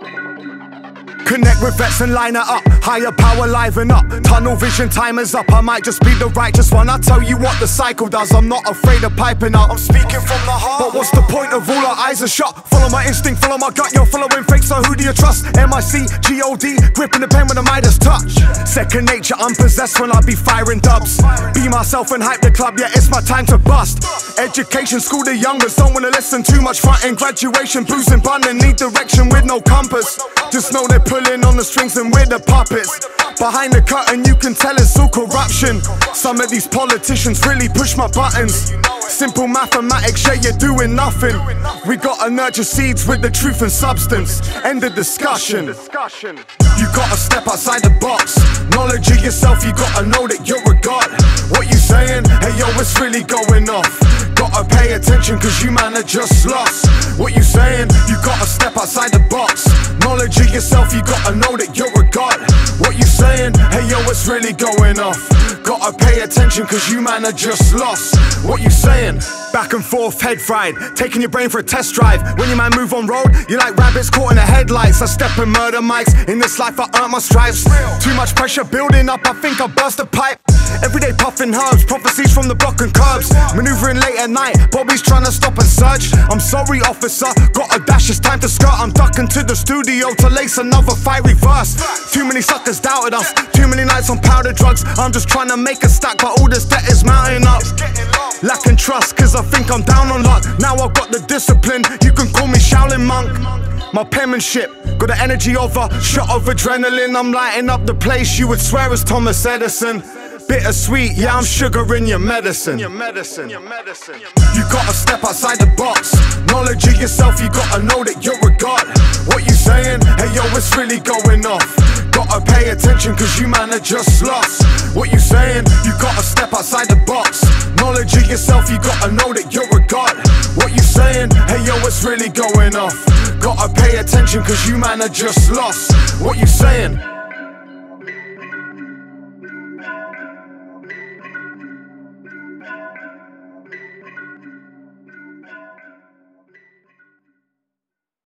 thank you Connect with vets and line it up. Higher power liven up. Tunnel vision timers up. I might just be the righteous one. I tell you what the cycle does. I'm not afraid of piping up. I'm speaking from the heart. But what's the point of all our eyes are shut? Follow my instinct, follow my gut. You're following fake, so who do you trust? M-I-C, G-O-D, gripping the pen with the Midas touch. Second nature, I'm possessed when I be firing dubs. Be myself and hype the club, yeah, it's my time to bust. Education, school the youngers, don't wanna listen too much fronting. Graduation, boozing, bun and need direction with no compass. Just know they're pulling on the strings and we're the puppets. Behind the curtain, you can tell it's all corruption. Some of these politicians really push my buttons. Simple mathematics, yeah, you're doing nothing. We gotta nurture seeds with the truth and substance. End of discussion. You gotta step outside the box. Knowledge of yourself, you gotta know that you're a god. What you saying? Hey yo, it's really going off. Gotta pay attention, cause you man are just lost. What you saying? You gotta step outside the box. Of yourself, you gotta know that you're a god. What you saying? Hey yo, it's really going off. Gotta pay attention, cause you man are just lost. What you saying? Back and forth, head fried. Taking your brain for a test drive. When your man move on road, you're like rabbits caught in the headlights. I step and murder mics. In this life, I earn my stripes. Too much pressure building up, I think I burst a pipe. Everyday puffing herbs, prophecies from the block and curbs. Maneuvering late at night, Bobby's trying to stop and search. I'm sorry, officer, got a dash, it's time to skirt. I'm ducking to the studio to lace another fiery verse. Too many suckers doubted us, too many nights on powder drugs. I'm just trying to make a stack, but all this debt is mounting up. Lacking trust, cause I think I'm down on luck. Now I've got the discipline, you can call me Shaolin Monk. My penmanship, got the energy of a shot of adrenaline. I'm lighting up the place, you would swear it's Thomas Edison. Bittersweet, yeah, I'm sugaring your medicine. Your medicine. Your medicine. You gotta step outside the box. Knowledge of yourself, you gotta know that you're a god. What you saying? Hey yo, it's really going off. Gotta pay attention, cause you man are just lost. What you saying? You gotta step outside the box. Of yourself, you gotta know that you're a god. What you saying? Hey yo, what's really going off. Gotta pay attention, cause you man are just lost. What you saying?